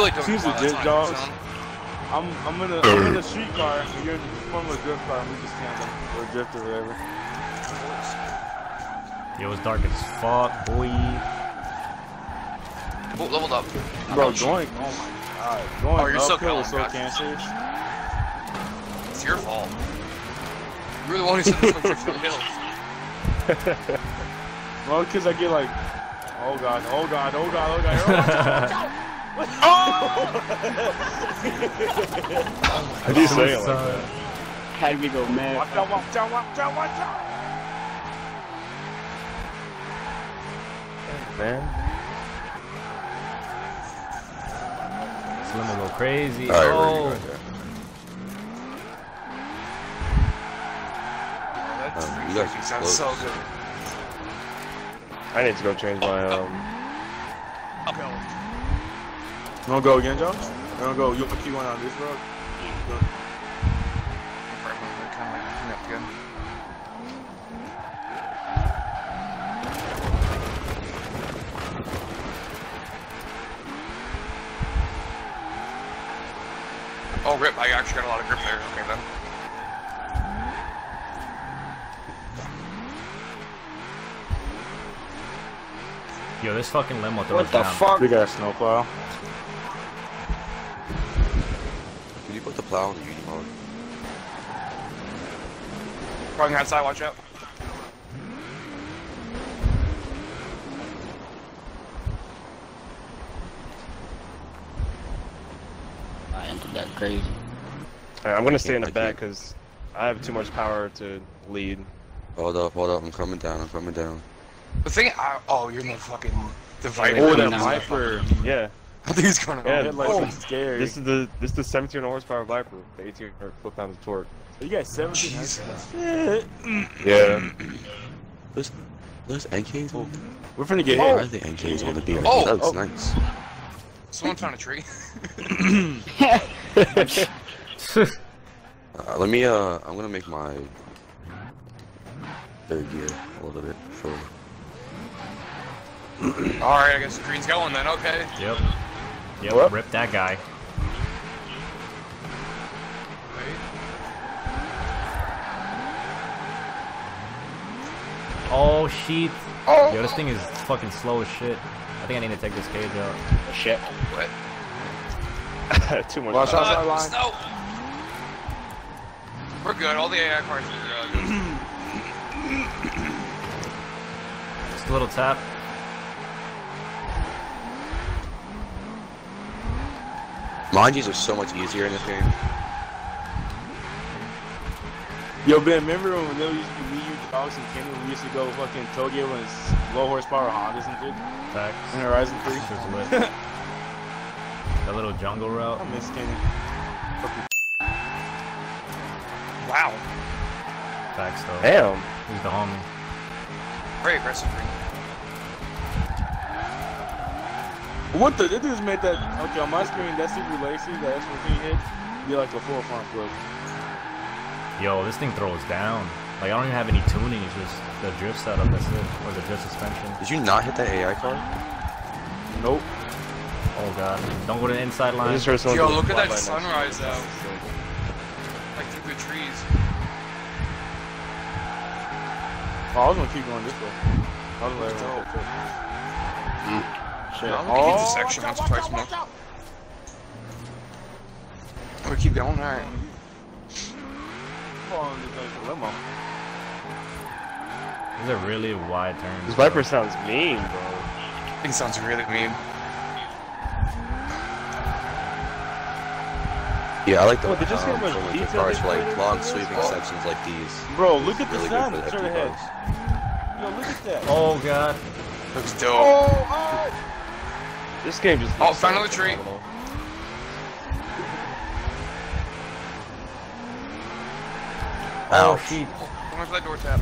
I really don't Seems legit, that's dogs. I'm I'm in a I'm in a street car. and You're in form of a drift car. and We just can't or drift or whatever. Yo, it's dark as fuck, boy. Oh, leveled up. Bro, Ouch. going. Oh my god, going Oh, you're so uphill is so cancerous. It's your fault. You're the one who said this one drifts down hills. Well, because I get like, oh god, oh god, oh god, oh god. Oh, How do you say it like that? Had me go mad. watch out, watch out, watch out, watch out. Man. Slim will go crazy. Alright, oh. we're good right there. That's Um, you guys are sounds so good. I need to go change my um. Uphill. You wanna go again, Josh? You wanna go? You wanna keep going on this road? Kind of like clean up again. Oh, rip, I actually got a lot of grip there. Okay, then. Yo, this fucking limo throws What the down. fuck? Big ass snowplow. Can you put the plow in the beauty mode? Going outside, watch out. I entered that crazy. Alright, I'm gonna stay in the back because I have too much power to lead. Hold up, hold up, I'm coming down, I'm coming down. The thing, I, oh, you're in the fucking divider. Oh, Oh, that that Viper. Viper. Yeah, I think he's going Yeah, on. Headlights oh, scary. this is the this is the 17 horsepower Viper, the 18 foot pounds of torque. you got 17. Jesus. Yeah. Those there's NKs on We're finna get Why hit. are the NKs on the BRD? Oh, that looks oh. nice. Someone found a tree. Uh, let me, uh, I'm gonna make my third gear a little bit shorter. Alright, I guess the green's going then, okay. Yep. Yep, What? rip that guy. Oh, shit. Oh! Yo, this thing is fucking slow as shit. I think I need to take this cage out. Shit. What? too much Watch power. out. Uh, line. snow! We're good, all the AI cars are good. Just a little tap. Manjis are so much easier in this game. Yo, Ben, remember when there used to be me, you, Dogs, and Kenny, we used to go fucking Tokyo and s- low horsepower Hondas and shit? Facts. In Horizon 3? This is lit. that little jungle route. I miss Kenny. Wow. Facts though. Damn. He's the homie. Very aggressive What the? They just made that. Okay, on my screen, that super lacy, that S14 hit, be like a full front flip. Yo, this thing throws down. Like I don't even have any tuning. It's just the drift setup. That's it, or the drift suspension. Did you not hit that AI car? Nope. Oh god. Don't go to the inside I line. just heard someone Yo, look at that flyby next to me. sunrise out. Like through the trees. Oh, I was gonna keep going this way. I was like, oh, okay. Shit. I'm gonna keep this section once or twice more. We keep going, alright. Oh, this is a. These are really wide turns. This. Viper sounds mean, bro. I think it sounds really mean. Yeah, I like the, Well, just um, get like, the cars for like long sweeping Oh. sections like these. Bro, look at the Really sun good for the straight FP ahead. cars. Yo, look at that. Oh god. Looks dope. Oh, oh. This game just. Oh, looks found so another tree. phenomenal. Oh Ouch. shit. Going for that door tap.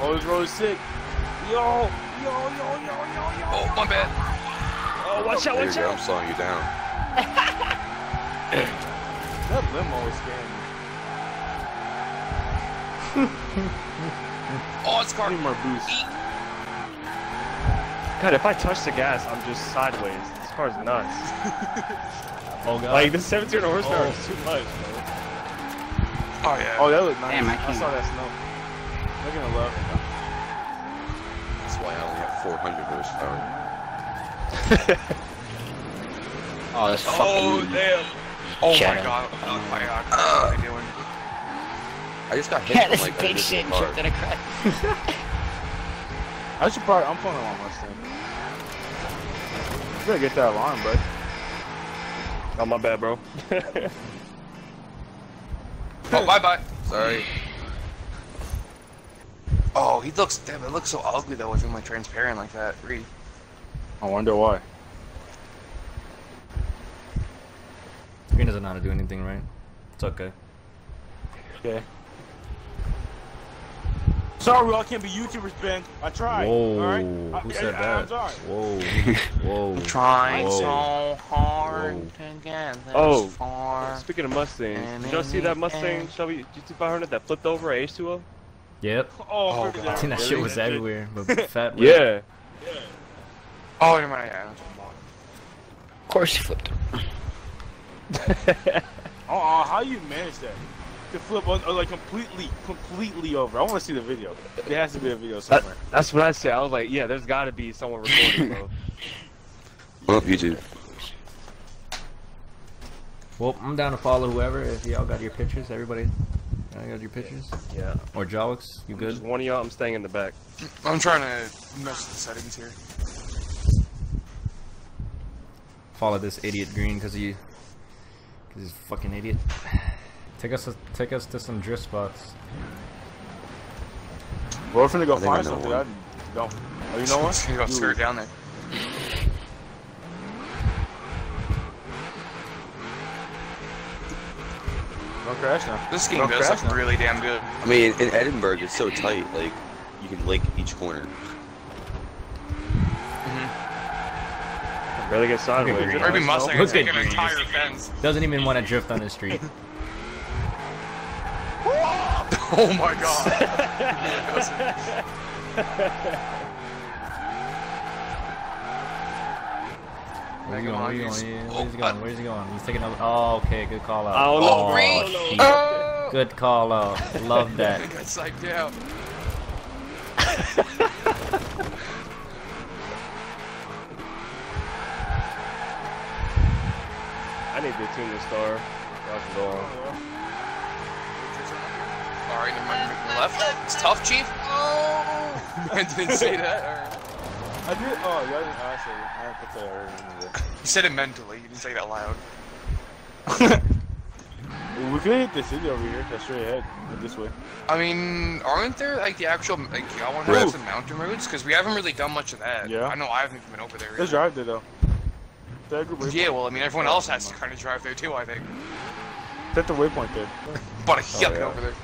Oh, this road is sick. Yo, yo, yo, yo, yo, yo. Oh, my bad. Oh, watch out, There you watch go, out. I'm slowing you down. That limo is scaring me. Oh, it's car. I need more boost. God, if I touch the gas, I'm just sideways. This car's nuts. Oh god. Like, this 17 horsepower Oh. is too much, bro. Oh yeah. Oh, that looked nice. Damn, I I, can't- saw that snow. Look at the love. That's why I only have 400 horsepower. Oh, that's fucking. Oh fucking. damn. Oh my Shadow. god. Oh my god. What am I doing? I just got hit Yeah, from this like a big shit car. tripped in a crack. I should probably. I'm pulling on Mustang. You better get that alarm, bud. Oh, my bad, bro. Oh bye bye. Sorry. Oh, he looks. Damn, it looks so ugly though with him like transparent like that. Reed. I wonder why. Green doesn't know how to do anything right. It's okay. Okay. Sorry, we all can't be YouTubers, Ben. I tried. Whoa. All right? Who I- said I, that? I'm sorry. Whoa. Whoa. Trying Whoa. so hard Whoa. to get this Oh. far. Speaking of Mustangs, did y'all see that Mustang Shelby GT500 that flipped over at H2O? Yep. Oh, Oh, God. I think that shit was everywhere. But fat. Rick. Yeah. Oh, never mind. Yeah, that's Of course you flipped him. Oh, uh, how you manage that? To flip on, like completely, completely over. I want to see the video. There has to be a video That, somewhere. that's what I said. I was like, yeah, there's got to be someone recording, bro. What up, YouTube? Well, I'm down to follow whoever. If y'all got your pictures, everybody. Y'all got your pictures? yeah. Or Jawix, you good? Just good? one of y'all, I'm staying in the back. I'm trying to mess with the settings here. Follow this idiot green because he, because he's a fucking idiot. Take us, to, take us to some drift spots. We're finna go I think I find something. one. I don't. Oh, you know what? Just gonna go You- skirt down there. Don't crash now. This game Don't does look now. really damn good. I mean, in Edinburgh, it's so tight. Like, you can link each corner. Mm-hmm. Barely get sideways. green. Every Look Mustang at is taking an entire fence. Doesn't even want to drift on the street. Oh my oh, god. Where you going? Where you going? Where's he Oh, going? Where's he going? He's taking a. Oh, okay. Good call out. Oh. Oh, Green. shit. Oh! Good call out. Love that. I got psyched out. I need to tune this star. Y'all can go on. Oh, Mind. Making the left. It's tough, Chief. Oh! I didn't say that. I did. Oh, yeah, I didn't I said it. I put that. You said it mentally. You didn't say that loud. We could hit the city over here. That's straight ahead. This way. I mean, aren't there like the actual like y'all want to have some mountain routes? Because we haven't really done much of that. Yeah. I know I haven't even been over there. Let's drive there though. That group waypoint. Yeah, well, I mean, everyone else has to kind of drive there too. I think. Set the waypoint there. But a oh, yuck yeah. over there.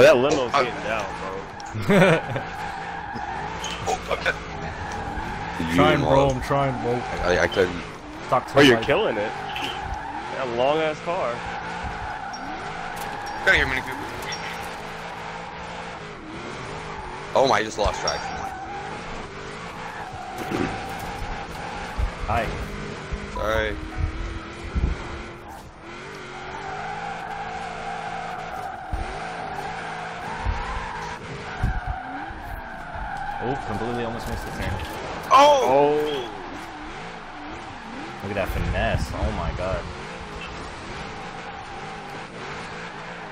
But that limo's Uh, getting down, bro. Oh, okay. You trying, and bro. I'm trying, bro. I, I couldn't. Talk to Oh, you're somebody. killing it. That long ass car. Gotta hear Mini Cooper. Oh my, I just lost track. Hi. Sorry. Oh, completely almost missed the turn. Oh! Oh. Look at that finesse. Oh my god.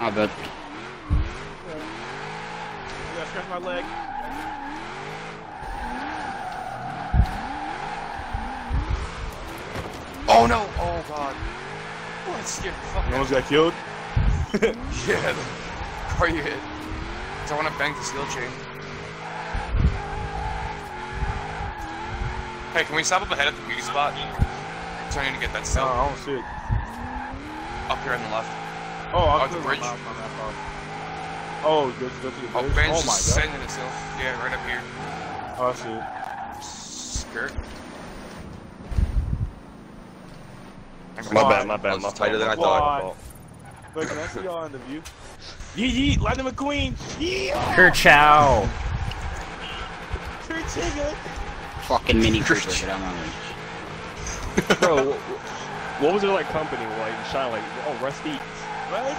I bet. You gotta scratch my leg. Oh no! Oh god. That scared the fuck You out almost got killed. of me. Yeah. the Car you hit. Cause I want to bank the steel chain. Hey, can we stop up ahead at the beauty spot? So I need to get that No, steel I don't see it. up here on the left. Oh, I'll Oh, clear the my bridge? mouth on that part. Oh, go, go to the bridge. Oh, bridge. Ben's oh my just god. sending it still. Yeah, right up here. Oh, I see it. Skirt. My Why? bad, my I bad, was my tighter fault. than I my thought. fault. Wait, can I see y'all in the view? Yeet yeet, Lightning McQueen. Yeet. Kerchow. Trick Tigger. Fucking Mini Cooper, get out of my way. Bro, what was their like company like? Shine like oh Rusty. What?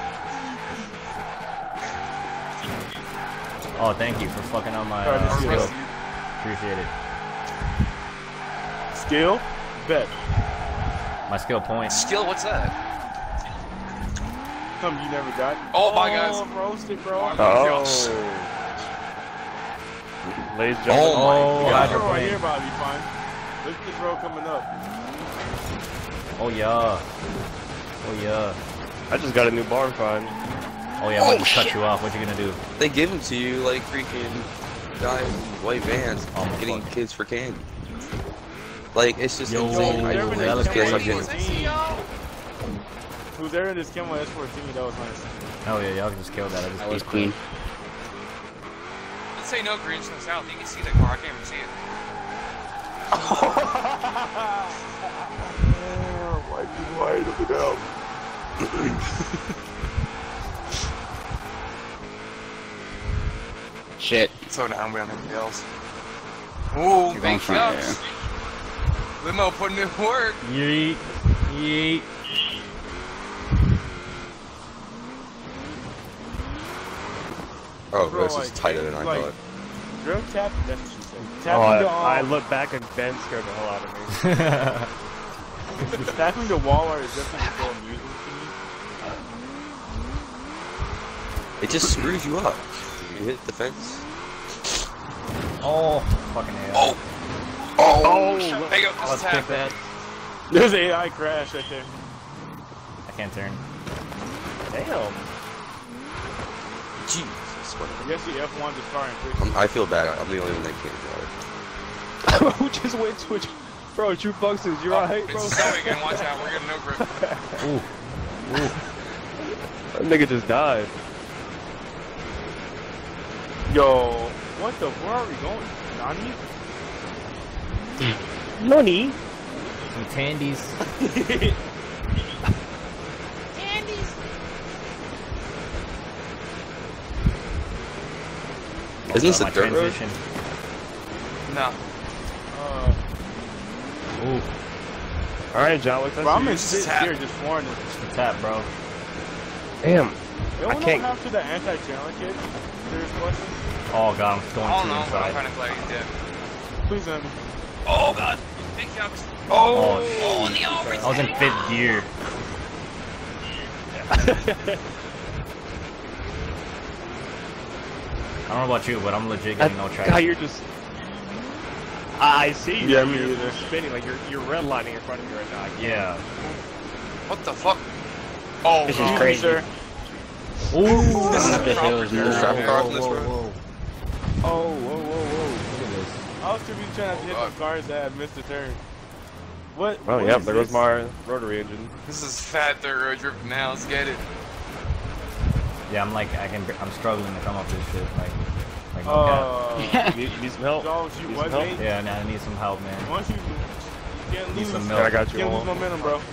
Oh, thank you for fucking on my Alright, uh, skill. Appreciate it. Skill? Bet. My skill point. Skill, what's that? Something you never got. Oh, my guys. roasted, bro. Oh. Ladies and oh gentlemen. Oh my Oh, Yeah, hydroplane. right here, Bobby, fine. Look at this road coming up. Oh yeah. Oh yeah. I just got a new barn find. Oh yeah. I'm Oh, about to oh, cut you off. What you gonna do? They give them to you like freaking guys in white vans Oh, getting fuck. kids for candy. Like it's just Yo, insane. I that just looks guess crazy. getting Who's there in this Kemo S14? That was nice. Oh yeah, y'all just killed that. I just That was beat clean. Let's say no greens from the south. You can see the car. I can't even see it. White be white, look it up. Shit. So down, we don't have hills. Ooh, You're bang front shucks. Limo putting in work. Yeet. Yeet. Oh, Bro, this is like, tighter than I like- thought. Drill tap? That's what she said. Oh, I, the, I look back and Ben scared the hell out of me. tapping the wall art is definitely so amusing to me. It just screws you up. You hit the fence. oh, fucking hell. Oh. Oh, Oh, there you go. This Let's is that. There's an AI crash right there. I can't turn. Damn. Jesus. I guess the F1 just car. I'm, I feel bad. I'm the only one that can't drive. Who just went switch? Bro, True Buxes, you're Oh, alright, bro. It's snowing again. Watch out. We're getting no grip. Ooh. That nigga just died. Yo, what the? Where are we going? Nani? Nani? Some tandies. Isn't this my a dirt road? No. Uh, Ooh. Alright, John, what's that? bro, I'm in This tap. here just warning. What's that, bro? Damn. Yo, I what can't- happened to the anti-channel kid? Serious question? Oh god, I'm going Oh too no, I'm inside. kind of glad you did. Please let me. Oh god. Big yucks. Oh, Oh, in the. I was in fifth gear. I don't know about you, but I'm legit getting no God, traction. you're just. I see. Yeah, You're- me you're either. spinning like you're you're redlining in front of me right now. Yeah. What the fuck? Oh, This is no. Excuse me, crazy. sir. Ooh. Going up the hills, There's no. traffic cars on this road. Oh, whoa, whoa, whoa. Look at this. I was too busy trying to hit oh, the cars that had missed a turn. What? Oh what yeah, is there goes my rotary engine. This is fat dirt road trip now. Let's get it. Yeah, I'm like, I can, I'm struggling to come up with this shit. Like, like, no cap. Uh, You need, need some help? Jones, you Need some help? mate? Yeah, now I need some help, man. Once you, you can't Need lose, some you milk. I got you can't lose momentum, bro. You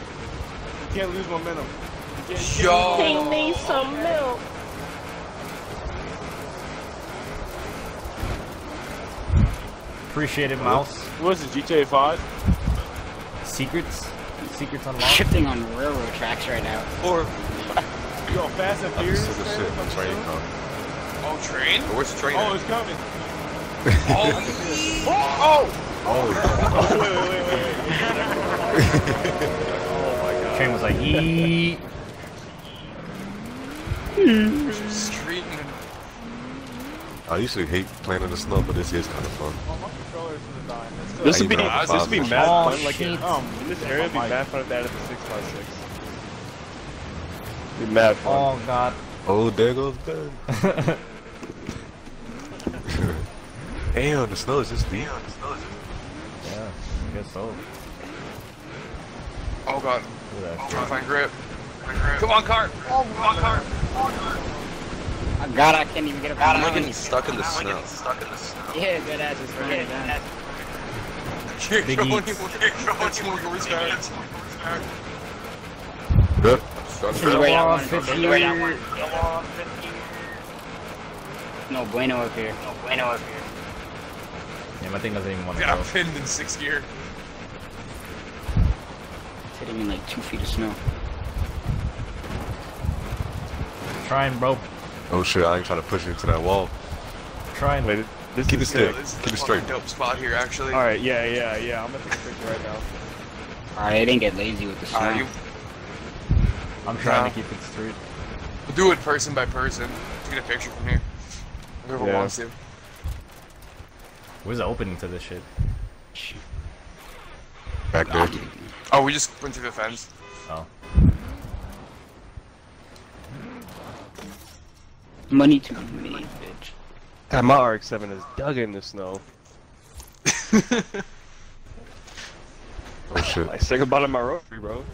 can't lose momentum. You can't, you Yo. can't lose momentum. Appreciate it, mouse. What's it, GTA 5? Secrets, secrets unlocked. Shifting on railroad tracks right now. Or Yo, Fast and I'm Furious? sick of man, shit. what train coming. Oh, train. Where's the train? Oh, at? it's coming. Oh. Oh, wait, wait, wait, wait. Oh my god. Train was like, yeet. Street I used to hate playing in the snow, but this is kind of fun. Oh, my controller's gonna die. This would be this would be mad Oh, fun. Like in, Um, in this area, it'd be mad fun if they added the six by six. Be mad fun. Oh god. Oh, there goes Ben. Damn, the snow is just deep. Yeah, I guess so. Oh god. Look at I'm that. trying to find grip. Find grip. Come on, cart. Come on, cart. Oh, God, I can't even get up. I'm like getting stuck in the snow. Yeah, good ass is running down. You're Big going eats. anywhere. You're going anywhere. Restart. Start This it is up. where I on, want fifth This is where I want No bueno up here. No bueno up here. Yeah, my thing doesn't even want to Got go. pinned in sixth gear. It's hitting me in like two feet of snow. Trying, bro. Oh shit, I ain't trying to push you into that wall. Trying. Wait, this Keep is it still. good. This Keep a it straight. dope spot here, actually. Alright, yeah, yeah, yeah. I'm gonna take a picture right now. Alright, I didn't get lazy with the snow. Uh, you, I'm trying Nah. to keep it straight. we'll do it person by person. Let's get a picture from here. Whoever Yeah. wants to. Where's the opening to this shit? Back there. Oh, we just went through the fence. Oh. Money to me, bitch. God, my RX-7 is dug in the snow. Oh shit. I say goodbye to my rotary, bro.